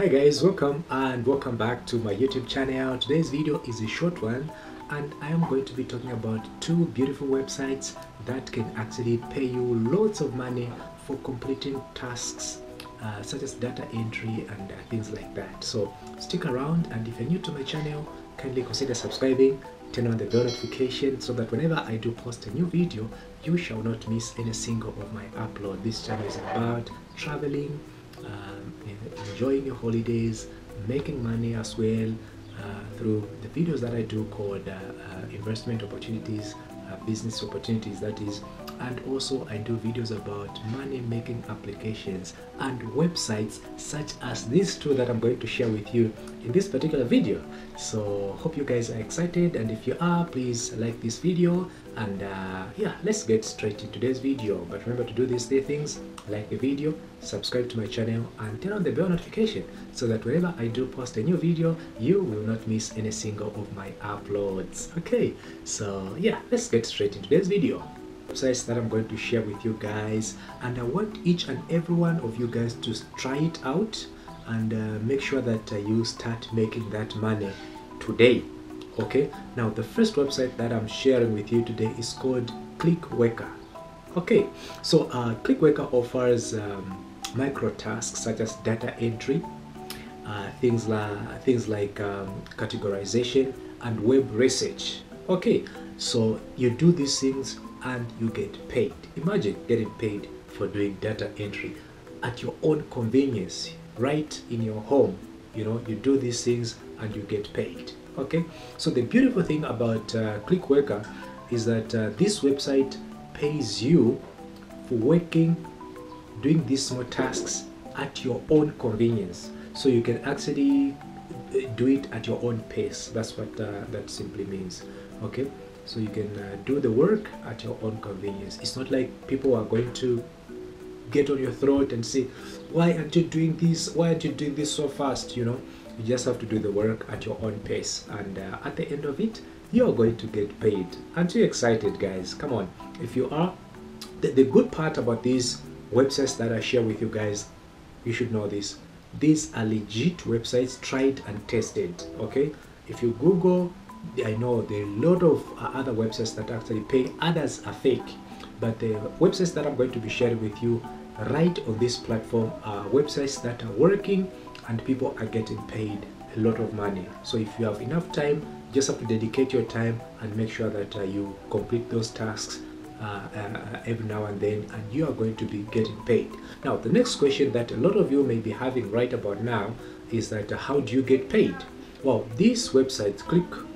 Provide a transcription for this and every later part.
Hi guys, welcome and welcome back to my YouTube channel. Today's video is a short one and I am going to be talking about two beautiful websites that can actually pay you lots of money for completing tasks uh, such as data entry and uh, things like that. So stick around and if you're new to my channel, kindly consider subscribing, turn on the bell notification so that whenever I do post a new video, you shall not miss any single of my upload. This channel is about traveling, um, enjoying your holidays, making money as well uh, through the videos that I do called uh, uh, investment opportunities, uh, business opportunities that is, and also I do videos about money making applications and websites such as these two that I'm going to share with you in this particular video. So hope you guys are excited and if you are, please like this video and uh, yeah let's get straight into today's video. But remember to do these three things like the video subscribe to my channel and turn on the bell notification so that whenever i do post a new video you will not miss any single of my uploads. Okay so yeah let's get straight into today's video websites that i'm going to share with you guys. And i want each and every one of you guys to try it out and uh, make sure that uh, you start making that money today okay? Now the first website that i'm sharing with you today is called clickworker okay? So uh, clickworker offers um, micro tasks such as data entry uh, things like things like um, categorization and web research okay? So you do these things and you get paid. Imagine getting paid for doing data entry at your own convenience right in your home. You know you do these things and you get paid okay? So the beautiful thing about uh, clickworker is that uh, this website pays you for working doing these small tasks at your own convenience. So you can actually uh, do it at your own pace. That's what uh, that simply means okay so you can uh, do the work at your own convenience. It's not like people are going to get on your throat and say why aren't you doing this? Why aren't you doing this so fast? You know you just have to do the work at your own pace. And uh, at the end of it you're going to get paid. Aren't you excited guys? Come on. If you are the, the good part about these websites that i share with you guys you should know this. These are legit websites tried and tested okay? If you google i know there are a lot of uh, other websites that actually pay others are fake but the websites that i'm going to be sharing with you right on this platform are websites that are working and people are getting paid a lot of money. So if you have enough time just have to dedicate your time and make sure that uh, you complete those tasks uh, uh, every now and then and you are going to be getting paid. Now the next question that a lot of you may be having right about now is that uh, how do you get paid? Well these websites click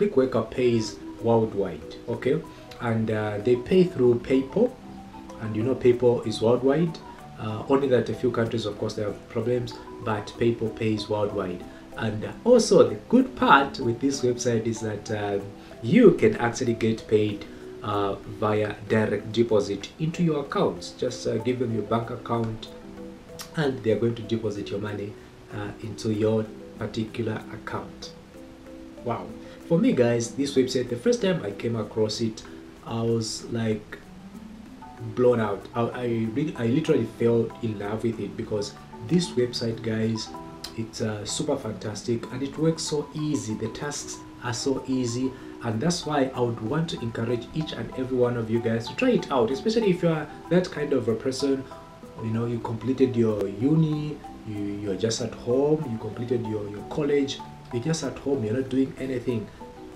clickworker pays worldwide okay? And uh, they pay through paypal and you know paypal is worldwide. Uh, only that a few countries of course they have problems but paypal pays worldwide. And uh, also the good part with this website is that uh, you can actually get paid uh, via direct deposit into your accounts. Just uh, give them your bank account and they're going to deposit your money uh, into your particular account. Wow for me guys this website the first time i came across it i was like blown out. I, I really I literally fell in love with it because this website guys it's uh, super fantastic and it works so easy. The tasks are so easy and that's why I would want to encourage each and every one of you guys to try it out especially if you are that kind of a person you know you completed your uni you, you're just at home you completed your, your college you're just at home you're not doing anything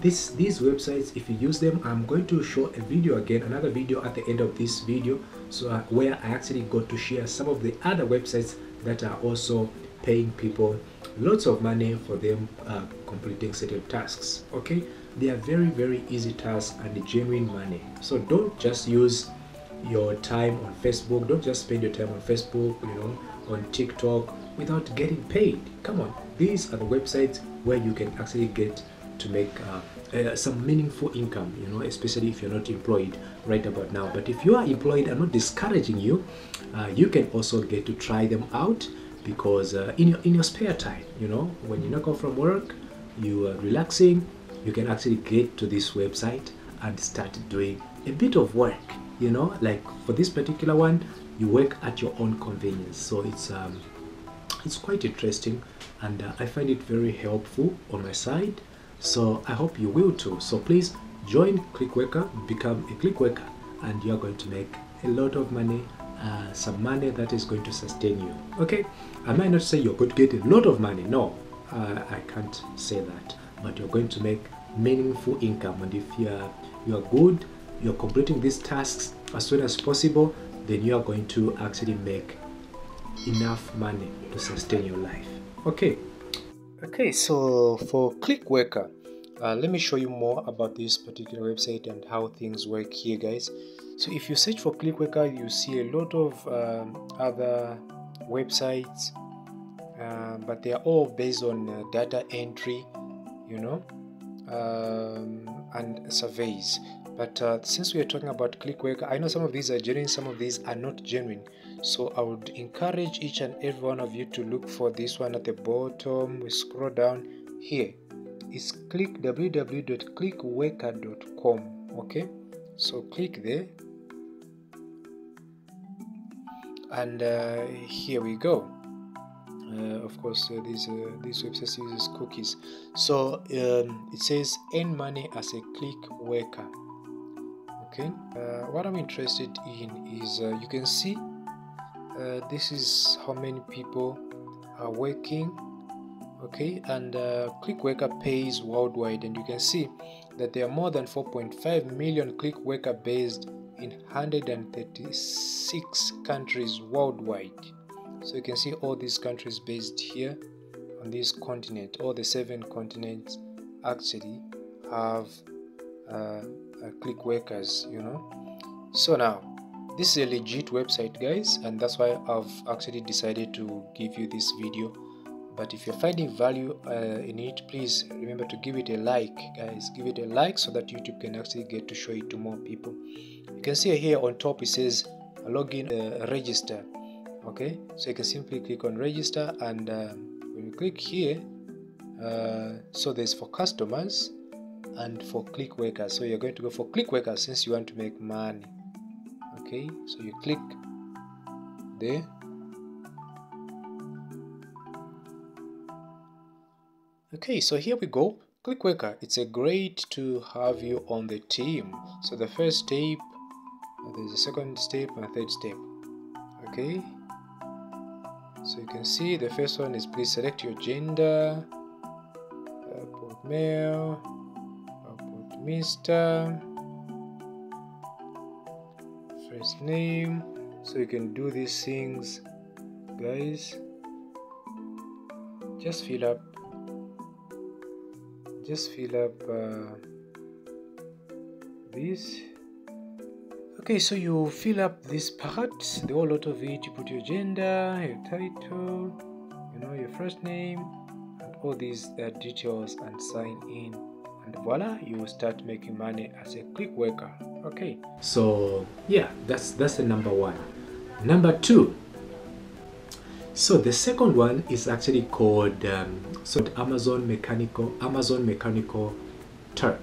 this these websites if you use them i'm going to show a video again another video at the end of this video so uh, where i actually got to share some of the other websites that are also paying people lots of money for them uh, completing certain tasks okay? They are very very easy tasks and genuine money. So don't just use your time on facebook don't just spend your time on facebook you know on tiktok without getting paid. Come on these are the websites where you can actually get to make uh, uh, some meaningful income you know especially if you're not employed right about now. But if you are employed i'm not discouraging you. Uh, you can also get to try them out because uh, in your in your spare time you know when you knock off from work you are relaxing you can actually get to this website and start doing a bit of work you know. Like for this particular one you work at your own convenience. So it's um it's quite interesting and uh, I find it very helpful on my side so I hope you will too. So please join ClickWorker become a ClickWorker and you're going to make a lot of money uh, some money that is going to sustain you. Okay? I might not say you're going to get a lot of money. No. Uh, I can't say that. But you're going to make meaningful income. And if you're you're good you're completing these tasks as soon as possible then you are going to actually make enough money to sustain your life. Okay okay so for clickworker uh, let me show you more about this particular website and how things work here guys. So if you search for clickworker you see a lot of um, other websites uh, but they are all based on uh, data entry you know um, and surveys but uh, since we are talking about clickworker i know some of these are genuine some of these are not genuine. So i would encourage each and every one of you to look for this one at the bottom. We scroll down. Here it's click www.clickworker.com okay? So click there. And uh, here we go. Uh, of course uh, this uh, this website uses cookies. So um, it says earn money as a click worker okay uh, what i'm interested in is uh, you can see uh, this is how many people are working okay? And click worker pays worldwide and you can see that there are more than 4.5 million click worker based in 136 countries worldwide. So you can see all these countries based here on this continent all the seven continents actually have uh, uh, click workers you know. So now this is a legit website guys and that's why I've actually decided to give you this video. But if you're finding value uh, in it please remember to give it a like guys. Give it a like so that youtube can actually get to show it to more people. You can see here on top it says login uh, register okay? So you can simply click on register and um, when you click here uh, so there's for customers and for click workers. So you're going to go for click workers since you want to make money. Okay so you click there. Okay so here we go. Click worker it's a great to have you on the team. So the first step there's a second step and a third step. Okay. So you can see the first one is please select your gender uh, male mr first name. So you can do these things guys. Just fill up. Just fill up uh, this. Okay so you fill up this part the whole lot of it. You put your gender your title you know your first name and all these uh, details and sign in and voila you will start making money as a click worker. Okay. So yeah that's that's the number one. Number two. So the second one is actually called um, so amazon mechanical amazon mechanical turk.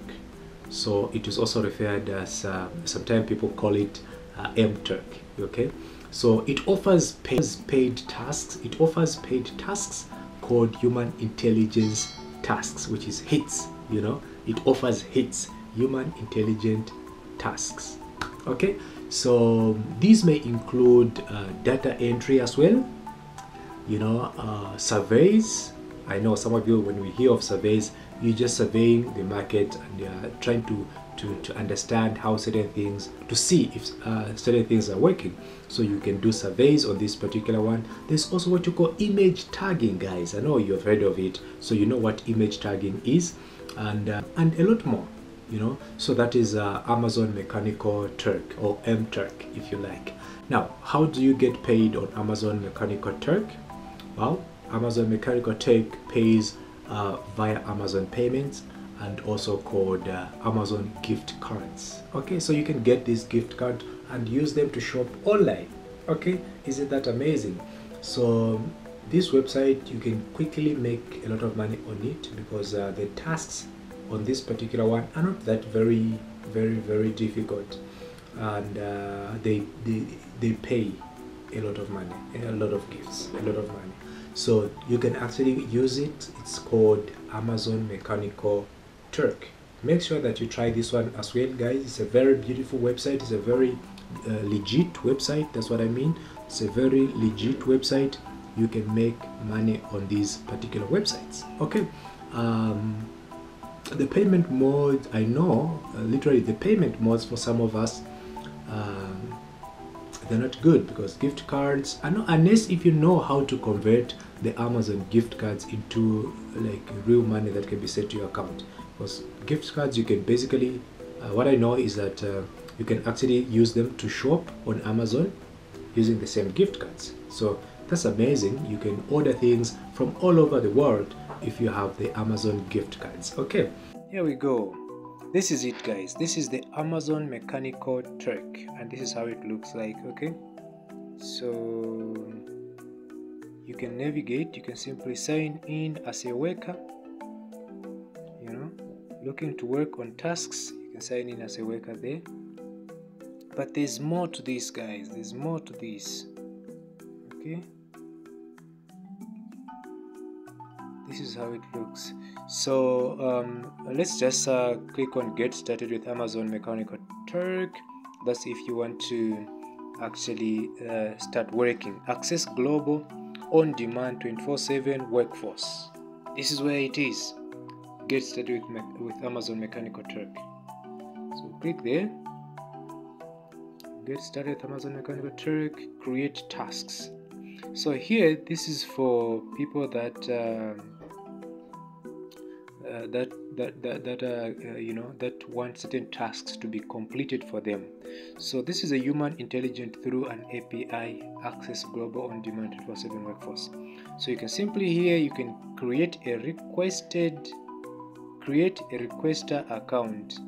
So it is also referred as uh, sometimes people call it uh, mturk okay? So it offers paid, paid tasks it offers paid tasks called human intelligence tasks which is hits you know it offers hits human intelligent tasks. Okay? So these may include uh, data entry as well. You know uh, surveys. I know some of you when we hear of surveys you're just surveying the market and you're trying to to, to understand how certain things to see if uh, certain things are working. So you can do surveys on this particular one. There's also what you call image tagging guys. I know you've heard of it. So you know what image tagging is. And uh, and a lot more you know. So that is uh, amazon mechanical turk or m turk if you like. Now how do you get paid on amazon mechanical turk? Well amazon mechanical turk pays uh, via amazon payments and also called uh, amazon gift cards. Okay so you can get this gift card and use them to shop online. Okay isn't that amazing? So this website you can quickly make a lot of money on it because uh, the tasks on this particular one are not that very very very difficult. And uh, they, they they pay a lot of money a lot of gifts a lot of money. So you can actually use it. It's called amazon mechanical turk. Make sure that you try this one as well guys. It's a very beautiful website. It's a very uh, legit website. That's what i mean. It's a very legit website. You can make money on these particular websites. Okay. Um, the payment mode i know uh, literally the payment modes for some of us um, they're not good because gift cards I know unless if you know how to convert the amazon gift cards into like real money that can be sent to your account because gift cards you can basically uh, what i know is that uh, you can actually use them to shop on amazon using the same gift cards. So that's amazing. You can order things from all over the world if you have the amazon gift cards. Okay here we go. This is it guys. This is the amazon mechanical turk and this is how it looks like okay? So you can navigate. You can simply sign in as a worker you know looking to work on tasks you can sign in as a worker there. But there's more to this guys there's more to this okay? This is how it looks. So um, let's just uh, click on get started with amazon mechanical turk. That's if you want to actually uh, start working. Access global on demand 24 7 workforce. This is where it is get started with, with amazon mechanical turk so click there. Get started with amazon mechanical turk create tasks. So here this is for people that um, uh, that that that, that uh, uh, you know that want certain tasks to be completed for them. So this is a human intelligent through an api access global on demand 24/7 workforce. So you can simply here you can create a requested create a requester account.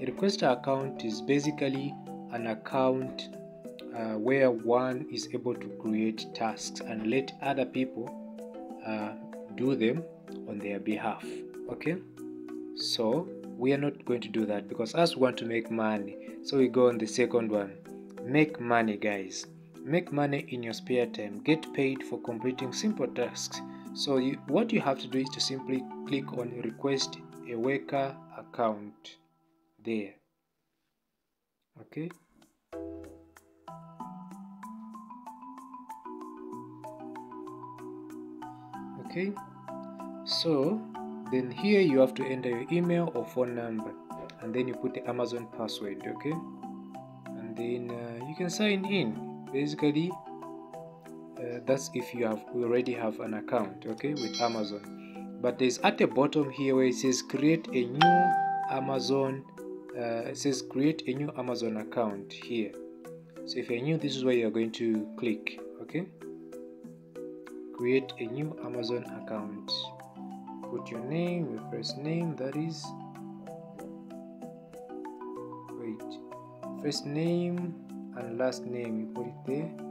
A requester account is basically an account uh, where one is able to create tasks and let other people uh, do them on their behalf. Okay? So we are not going to do that because us want to make money. So we go on the second one. Make money guys. Make money in your spare time. Get paid for completing simple tasks so you, what you have to do is to simply click on request a worker account there. Okay? Okay? So then here you have to enter your email or phone number and then you put the amazon password okay? And then uh, you can sign in. Basically uh, that's if you have already have an account okay with amazon. But there's at the bottom here where it says create a new amazon uh, it says create a new amazon account here. So if you're new this is where you're going to click okay? Create a new amazon account. Put your name your first name that is. Wait first name and last name you put it there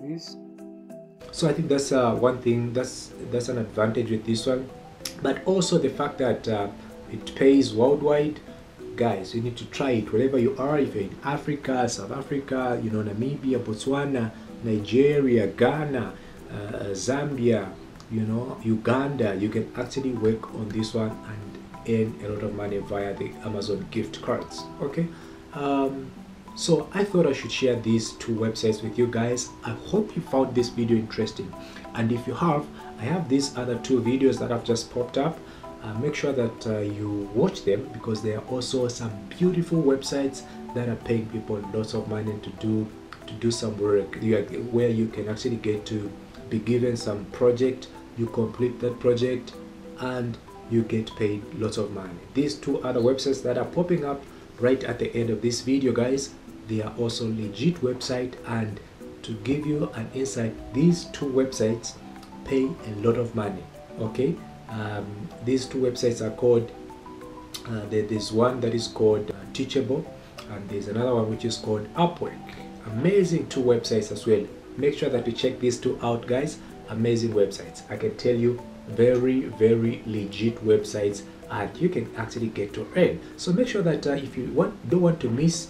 this so i think that's uh, one thing that's that's an advantage with this one. But also the fact that uh, it pays worldwide. Guys you need to try it wherever you are. If you're in africa south africa you know namibia botswana nigeria ghana uh, zambia you know uganda you can actually work on this one and earn a lot of money via the amazon gift cards okay? Um, so i thought i should share these two websites with you guys. I hope you found this video interesting. And if you have i have these other two videos that have just popped up. Uh, make sure that uh, you watch them because there are also some beautiful websites that are paying people lots of money to do to do some work. Where you can actually get to be given some project. You complete that project and you get paid lots of money. These two other websites that are popping up right at the end of this video guys they are also legit website and to give you an insight these two websites pay a lot of money okay? Um, these two websites are called uh, there's one that is called uh, teachable and there's another one which is called upwork. Amazing two websites as well. Make sure that you check these two out guys. Amazing websites. I can tell you very very legit websites and you can actually get to earn. So make sure that uh, if you want don't want to miss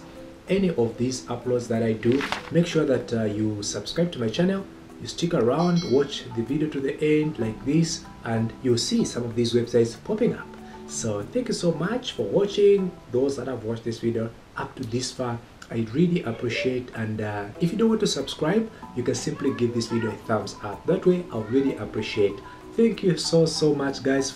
any of these uploads that i do make sure that uh, you subscribe to my channel you stick around watch the video to the end like this and you'll see some of these websites popping up. So thank you so much for watching. Those that have watched this video up to this far I really appreciate and uh, if you don't want to subscribe you can simply give this video a thumbs up. That way I'll really appreciate. Thank you so so much guys